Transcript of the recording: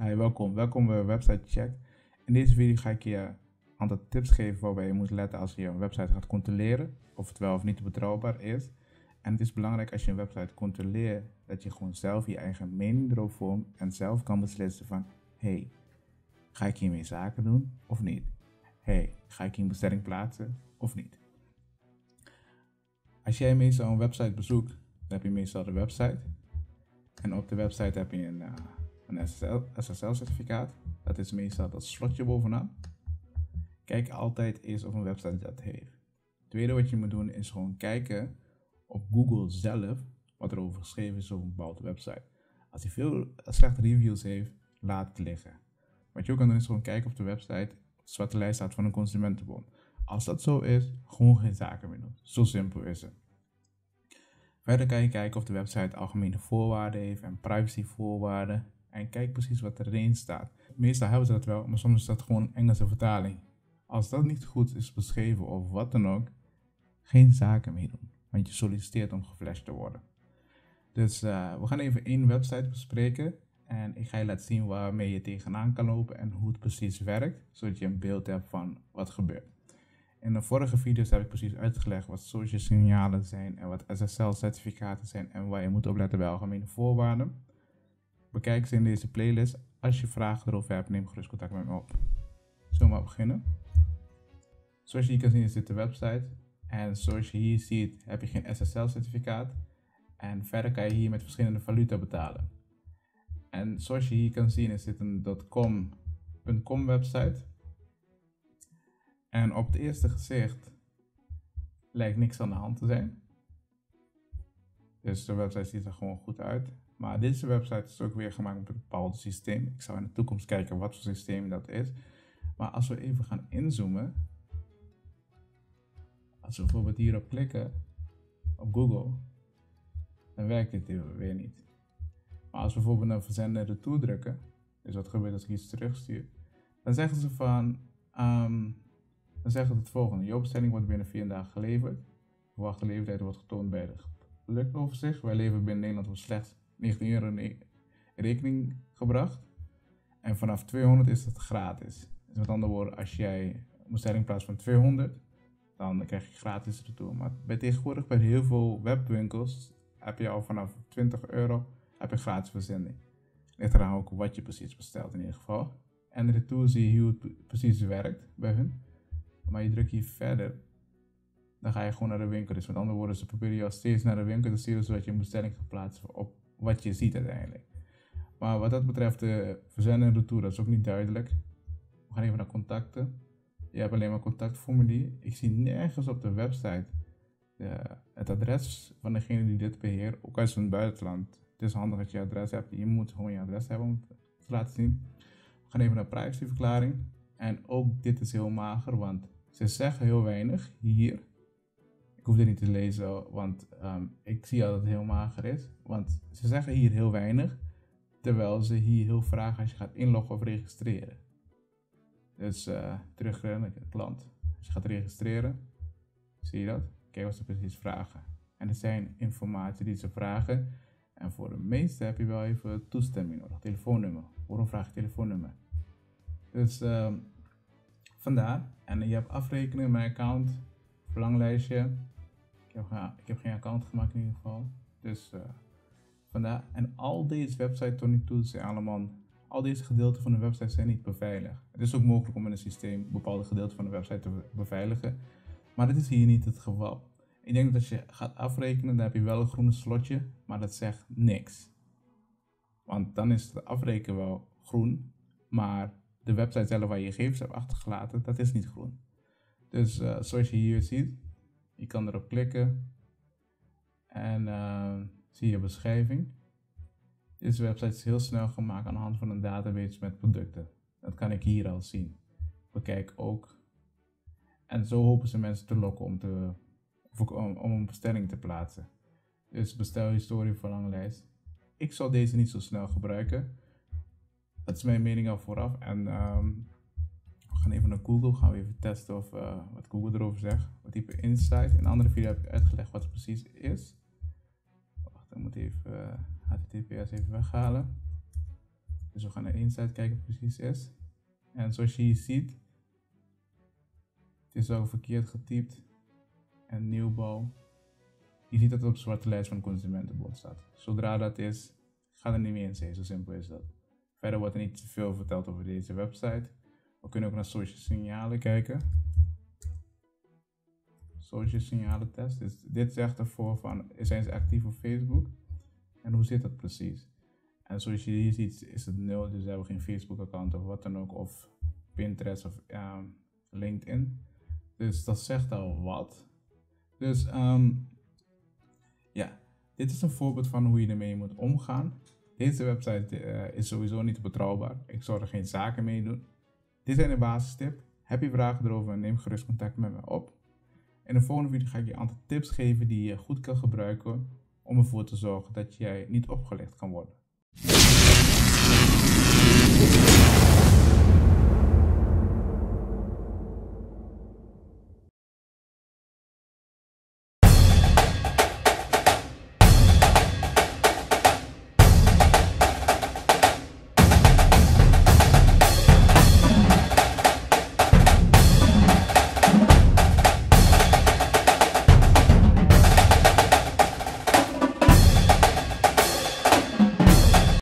Hi, welkom. Welkom bij Website Check. In deze video ga ik je een aantal tips geven waarbij je moet letten als je een website gaat controleren, of het wel of niet betrouwbaar is. En het is belangrijk als je een website controleert, dat je gewoon zelf je eigen mening erover vormt en zelf kan beslissen van, hey, ga ik hiermee zaken doen of niet? Hey, ga ik hier een bestelling plaatsen of niet? Als jij meestal een website bezoekt, dan heb je meestal de website. En op de website heb je een, uh, een SSL-certificaat. Dat is meestal dat slotje bovenaan. Kijk altijd eerst of een website dat heeft. Het tweede wat je moet doen is gewoon kijken op Google zelf wat er over geschreven is over een bepaalde website. Als hij veel slechte reviews heeft, laat het liggen. Wat je ook kan doen is gewoon kijken op de website op de zwarte lijst staat van een consumentenbond. Als dat zo is, gewoon geen zaken meer doen. Zo simpel is het. Verder kan je kijken of de website algemene voorwaarden heeft en privacyvoorwaarden. En kijk precies wat erin staat. Meestal hebben ze dat wel, maar soms is dat gewoon Engelse vertaling. Als dat niet goed is beschreven of wat dan ook, geen zaken meer doen. Want je solliciteert om geflasht te worden. Dus uh, we gaan even één website bespreken. En ik ga je laten zien waarmee je tegenaan kan lopen en hoe het precies werkt. Zodat je een beeld hebt van wat gebeurt. In de vorige video's heb ik precies uitgelegd wat social signalen zijn en wat SSL-certificaten zijn en waar je moet opletten bij algemene voorwaarden. Bekijk ze in deze playlist. Als je vragen erover hebt, neem gerust contact met me op. Zullen we maar beginnen? Zoals je hier kan zien is dit de website. En zoals je hier ziet heb je geen SSL-certificaat. En verder kan je hier met verschillende valuta betalen. En zoals je hier kan zien is dit een .com, website. En op het eerste gezicht lijkt niks aan de hand te zijn. Dus de website ziet er gewoon goed uit. Maar deze website is ook weer gemaakt met een bepaald systeem. Ik zal in de toekomst kijken wat voor systeem dat is. Maar als we even gaan inzoomen. Als we bijvoorbeeld hierop klikken, op Google, dan werkt dit weer niet. Maar als we bijvoorbeeld een verzender retour drukken, dus wat gebeurt als ik iets terugstuur, dan zeggen ze van, um, dan zeggen ze het volgende. Je bestelling wordt binnen vier dagen geleverd. De verwachte leeftijd wordt getoond bij de gelukoverzicht. Wij leveren binnen Nederland voor slechts 19 euro in rekening gebracht. En vanaf 200 is het gratis. Dus met andere woorden, als jij een bestelling plaatst van 200, dan krijg je gratis retour. Maar bij tegenwoordig bij heel veel webwinkels heb je al vanaf 20 euro heb je gratis verzending. Ligt eraan ook wat je precies bestelt in ieder geval. En de retour zie je hoe het precies werkt bij hun. Maar je drukt hier verder, dan ga je gewoon naar de winkel. Dus met andere woorden, ze proberen al steeds naar de winkel te sturen zodat je een bestelling gaat plaatsen op wat je ziet uiteindelijk. Maar wat dat betreft, de verzenden en retour, dat is ook niet duidelijk. We gaan even naar contacten. Je hebt alleen maar contactformulier. Ik zie nergens op de website de, het adres van degene die dit beheert, ook uit het buitenland. Het is handig dat je adres hebt. Je moet gewoon je adres hebben om te laten zien. We gaan even naar privacyverklaring. En ook dit is heel mager, want ze zeggen heel weinig hier. Ik hoef dit niet te lezen, want um, ik zie al dat het heel mager is. Want ze zeggen hier heel weinig, terwijl ze hier heel vragen als je gaat inloggen of registreren. Dus uh, terug naar de klant. Als je gaat registreren, zie je dat? Kijk wat ze precies vragen. En er zijn informatie die ze vragen. En voor de meeste heb je wel even toestemming nodig, telefoonnummer. Waarom vraag je telefoonnummer? Dus uh, vandaar. En je hebt afrekeningen, mijn account, verlanglijstje. Ik heb, geen, ik heb geen account gemaakt in ieder geval. Dus uh, vandaar. En al deze websites tot nu toe zijn allemaal, al deze gedeelten van de website zijn niet beveiligd. Het is ook mogelijk om in een systeem bepaalde gedeelten van de website te beveiligen. Maar dat is hier niet het geval. Ik denk dat als je gaat afrekenen, dan heb je wel een groene slotje, maar dat zegt niks. Want dan is het afrekenen wel groen, maar de website zelf waar je gegevens hebt achtergelaten, dat is niet groen. Dus uh, zoals je hier ziet, je kan erop klikken en uh, zie je beschrijving. Deze website is heel snel gemaakt aan de hand van een database met producten. Dat kan ik hier al zien. Bekijk ook. En zo hopen ze mensen te lokken om, te, om, om een bestelling te plaatsen. Dus bestelhistorie verlanglijst. Ik zal deze niet zo snel gebruiken. Dat is mijn mening al vooraf. En um, gaan even naar Google. Gaan we even testen of, uh, wat Google erover zegt. Wat type insight. In een andere video heb ik uitgelegd wat het precies is. Wacht, ik moet even uh, HTTPS even weghalen. Dus we gaan naar site kijken wat precies is. En zoals je hier ziet, het is ook verkeerd getypt. En nieuwbouw. Je ziet dat het op de zwarte lijst van de consumentenbord staat. Zodra dat is, ga er niet meer in zee. Zo simpel is dat. Verder wordt er niet veel verteld over deze website. We kunnen ook naar social signalen kijken. Social signalen test. Dit zegt ervoor van, zijn ze actief op Facebook? En hoe zit dat precies? En zoals je hier ziet is het nul, dus ze hebben geen Facebook account of wat dan ook, of Pinterest of ehm, LinkedIn. Dus dat zegt al wat. Dus um, ja, dit is een voorbeeld van hoe je ermee moet omgaan. Deze website uh, is sowieso niet betrouwbaar. Ik zou er geen zaken mee doen. Dit zijn de basistips. Heb je vragen erover, neem gerust contact met me op. In de volgende video ga ik je een aantal tips geven die je goed kan gebruiken om ervoor te zorgen dat jij niet opgelegd kan worden.